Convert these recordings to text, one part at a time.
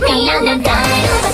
take the dive.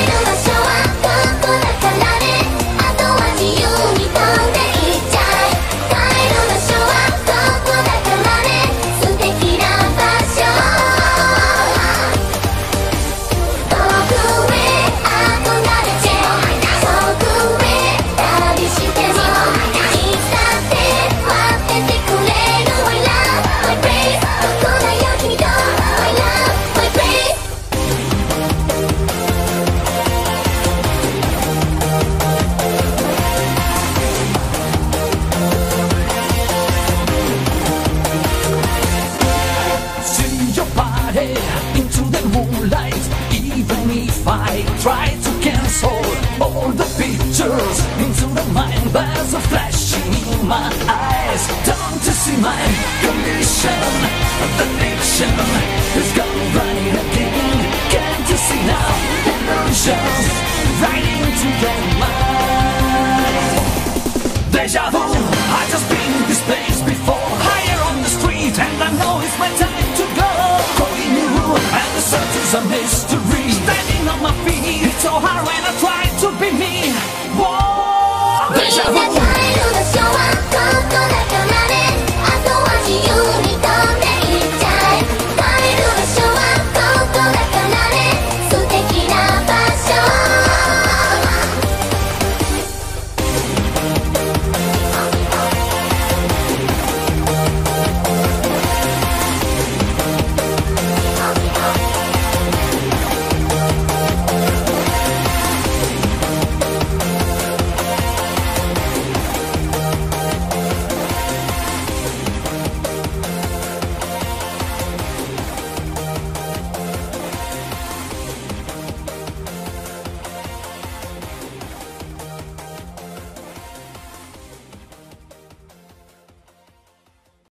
pictures into the mind bars are flashing in my eyes. Time to see my condition? The nation is gone right again. Can't you see now? Illusions right into your mind. Deja vu, I just been this place before. Higher on the street and I know it's my time.